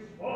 response.